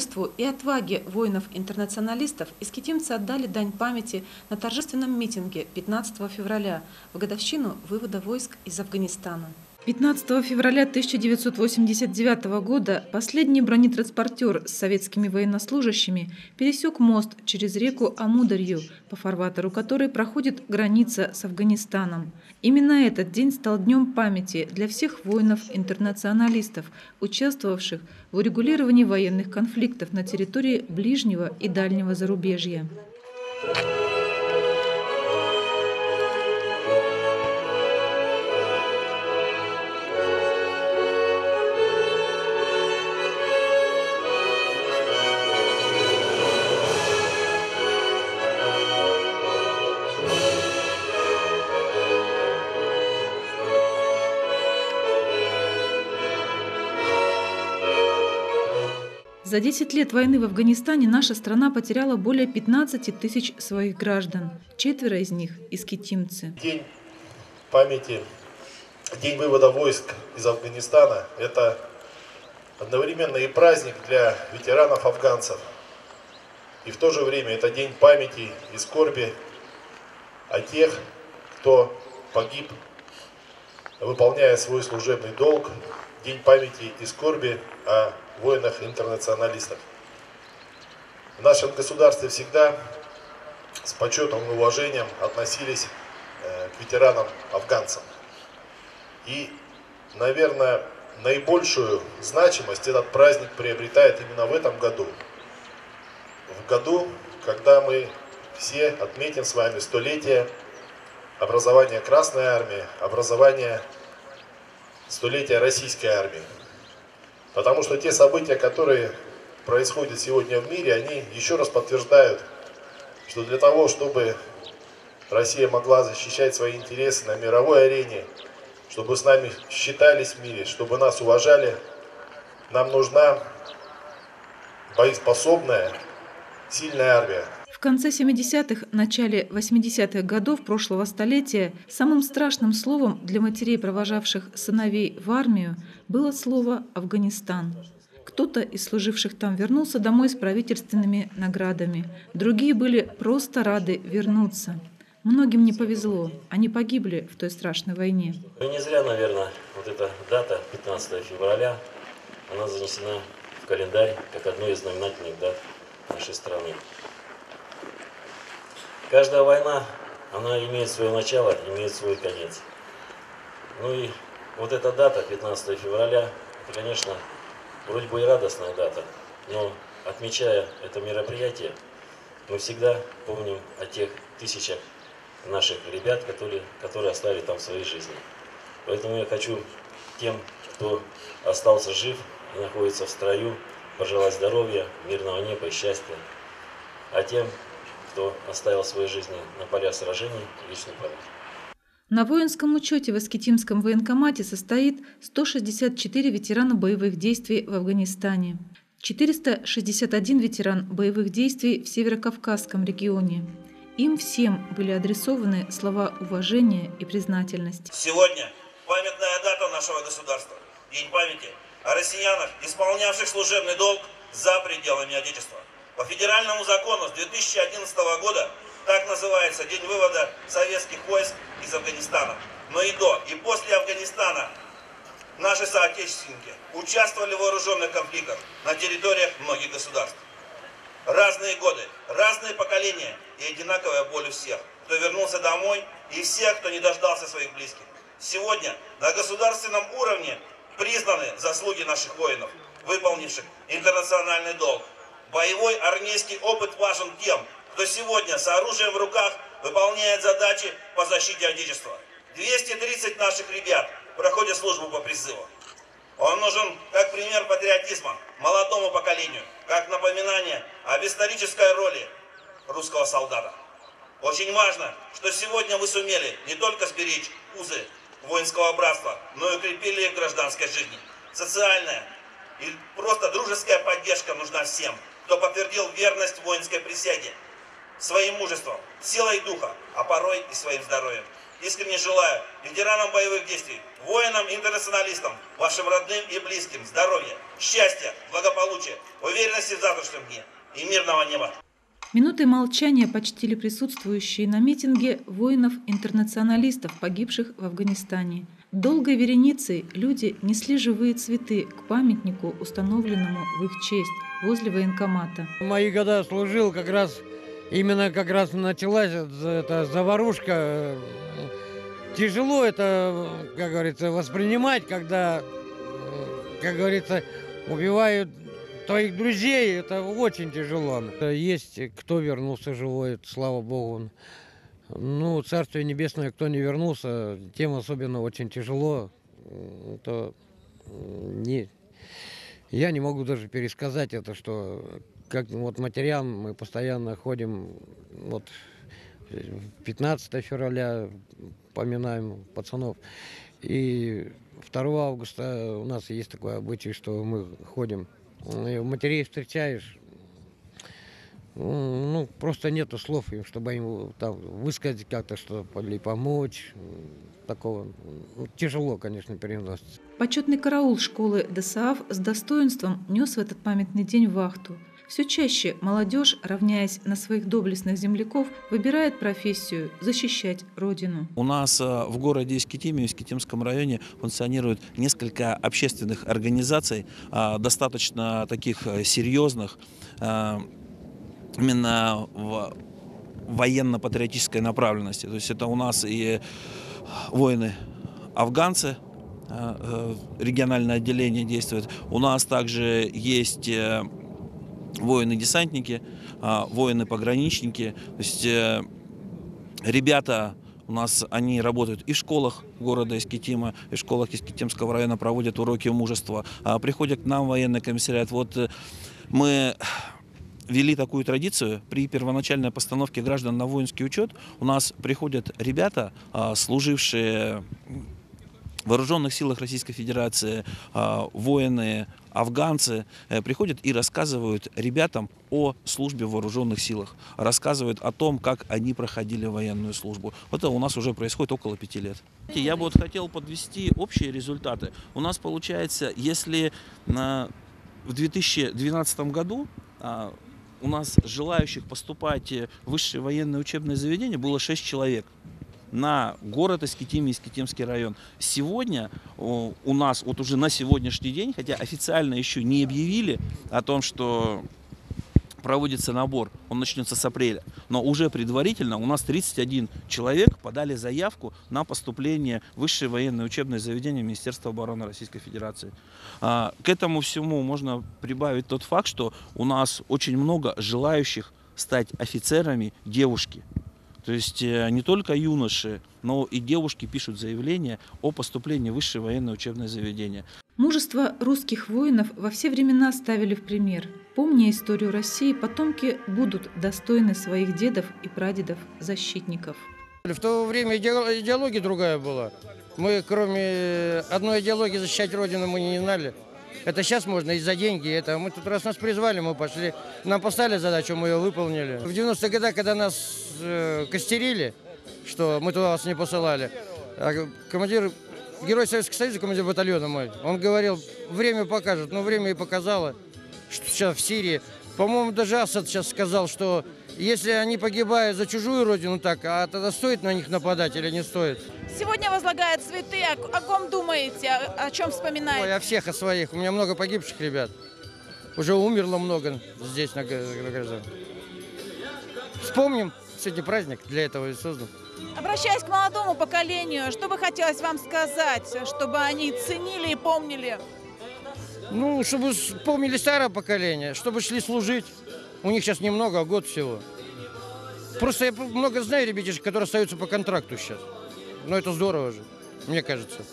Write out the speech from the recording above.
мужеству и отваге воинов-интернационалистов искитимцы отдали дань памяти на торжественном митинге 15 февраля в годовщину вывода войск из Афганистана. 15 февраля 1989 года последний бронетранспортер с советскими военнослужащими пересек мост через реку Амударью, по фарватеру которой проходит граница с Афганистаном. Именно этот день стал днем памяти для всех воинов-интернационалистов, участвовавших в урегулировании военных конфликтов на территории ближнего и дальнего зарубежья. За 10 лет войны в Афганистане наша страна потеряла более 15 тысяч своих граждан. Четверо из них – искитимцы. День памяти, день вывода войск из Афганистана – это одновременно и праздник для ветеранов-афганцев. И в то же время это день памяти и скорби о тех, кто погиб, выполняя свой служебный долг, день памяти и скорби о воинах-интернационалистах. В нашем государстве всегда с почетом и уважением относились э, к ветеранам-афганцам. И, наверное, наибольшую значимость этот праздник приобретает именно в этом году. В году, когда мы все отметим с вами столетие образования Красной Армии, образования столетия Российской Армии. Потому что те события, которые происходят сегодня в мире, они еще раз подтверждают, что для того, чтобы Россия могла защищать свои интересы на мировой арене, чтобы с нами считались в мире, чтобы нас уважали, нам нужна боеспособная, сильная армия. Конце 70-х, начале 80-х годов прошлого столетия самым страшным словом для матерей, провожавших сыновей в армию, было слово «Афганистан». Кто-то из служивших там вернулся домой с правительственными наградами. Другие были просто рады вернуться. Многим не повезло. Они погибли в той страшной войне. И не зря, наверное, вот эта дата, 15 февраля, она занесена в календарь как одно из знаменательных дат нашей страны. Каждая война, она имеет свое начало, имеет свой конец. Ну и вот эта дата, 15 февраля, это, конечно, вроде бы и радостная дата, но отмечая это мероприятие, мы всегда помним о тех тысячах наших ребят, которые, которые оставили там свои жизни. Поэтому я хочу тем, кто остался жив и находится в строю, пожелать здоровья, мирного неба и счастья. А тем, кто оставил свои жизни на полях сражений, вечную память. На воинском учете в Аскетимском военкомате состоит 164 ветерана боевых действий в Афганистане, 461 ветеран боевых действий в Северокавказском регионе. Им всем были адресованы слова уважения и признательности. Сегодня памятная дата нашего государства. День памяти о россиянах, исполнявших служебный долг за пределами Отечества. По федеральному закону с 2011 года так называется день вывода советских войск из Афганистана. Но и до, и после Афганистана наши соотечественники участвовали в вооруженных конфликтах на территориях многих государств. Разные годы, разные поколения и одинаковая боль у всех, кто вернулся домой и всех, кто не дождался своих близких. Сегодня на государственном уровне признаны заслуги наших воинов, выполнивших интернациональный долг, Боевой армейский опыт важен тем, кто сегодня с оружием в руках выполняет задачи по защите Отечества. 230 наших ребят проходят службу по призыву. Он нужен как пример патриотизма молодому поколению, как напоминание об исторической роли русского солдата. Очень важно, что сегодня вы сумели не только сберечь узы воинского братства, но и укрепили их гражданской жизни. Социальная и просто дружеская поддержка нужна всем кто подтвердил верность воинской присяге, своим мужеством, силой духа, а порой и своим здоровьем. искренне желаю ветеранам боевых действий, воинам-интернационалистам, вашим родным и близким здоровья, счастья, благополучия, уверенности в завтрашнем дне и мирного неба. Минутой молчания почтили присутствующие на митинге воинов-интернационалистов, погибших в Афганистане. Долгой вереницей люди несли живые цветы к памятнику, установленному в их честь возле военкомата. Мои года служил как раз, именно как раз началась эта заварушка. Тяжело это, как говорится, воспринимать, когда, как говорится, убивают твоих друзей, это очень тяжело. Есть кто вернулся живой, слава богу. Ну, Царствие Небесное, кто не вернулся, тем особенно очень тяжело. Это не, я не могу даже пересказать это, что как вот материал мы постоянно ходим, вот 15 февраля поминаем пацанов. И 2 августа у нас есть такое обычай, что мы ходим матерей встречаешь, ну, просто нету слов им, чтобы им там высказать как-то, что или помочь. Такого ну, тяжело, конечно, переносится. Почетный караул школы ДСАФ с достоинством нес в этот памятный день вахту. Все чаще молодежь, равняясь на своих доблестных земляков, выбирает профессию защищать Родину. У нас э, в городе Искитиме, в Искитимском районе функционирует несколько общественных организаций, э, достаточно таких э, серьезных, именно в военно-патриотической направленности. То есть это у нас и воины-афганцы, региональное отделение действует. У нас также есть воины-десантники, воины-пограничники. То есть э, ребята у нас они работают и в школах города Искитима, и в школах Искитимского района проводят уроки мужества, а приходят к нам военный комиссариат. Вот э, мы вели такую традицию при первоначальной постановке граждан на воинский учет. У нас приходят ребята, а, служившие вооруженных силах Российской Федерации а, воины, афганцы э, приходят и рассказывают ребятам о службе в вооруженных силах, рассказывают о том, как они проходили военную службу. Это у нас уже происходит около пяти лет. Я бы вот хотел подвести общие результаты. У нас получается, если в 2012 году а, у нас желающих поступать в высшее военное учебное заведение было 6 человек на город Искитим и Искитимский район. Сегодня у нас, вот уже на сегодняшний день, хотя официально еще не объявили о том, что проводится набор, он начнется с апреля. Но уже предварительно у нас 31 человек подали заявку на поступление в высшее военное учебное заведение Министерства обороны Российской Федерации. А, к этому всему можно прибавить тот факт, что у нас очень много желающих стать офицерами девушки. То есть э, не только юноши, но и девушки пишут заявление о поступлении в высшее военное учебное заведение. Мужество русских воинов во все времена ставили в пример. Помня историю России, потомки будут достойны своих дедов и прадедов, защитников. В то время идеология другая была. Мы, кроме одной идеологии защищать Родину, мы не знали. Это сейчас можно и за деньги. Это мы тут раз нас призвали, мы пошли. Нам поставили задачу, мы ее выполнили. В 90-е годы, когда нас э, костерили, что мы туда вас не посылали, а командир, герой Советского Союза, командир батальона мой, он говорил, время покажет. Но время и показало, что сейчас в Сирии. По-моему, даже Асад сейчас сказал, что если они погибают за чужую родину так, а тогда стоит на них нападать или не стоит? Сегодня возлагает цветы. О, о ком думаете? О, чем вспоминаете? Ой, о всех, о своих. У меня много погибших ребят. Уже умерло много здесь, на, на Гроза. Вспомним. Сегодня праздник для этого и создан. Обращаясь к молодому поколению, что бы хотелось вам сказать, чтобы они ценили и помнили? Ну, чтобы помнили старое поколение, чтобы шли служить. У них сейчас немного, а год всего. Просто я много знаю ребятишек, которые остаются по контракту сейчас. Но это здорово же, мне кажется.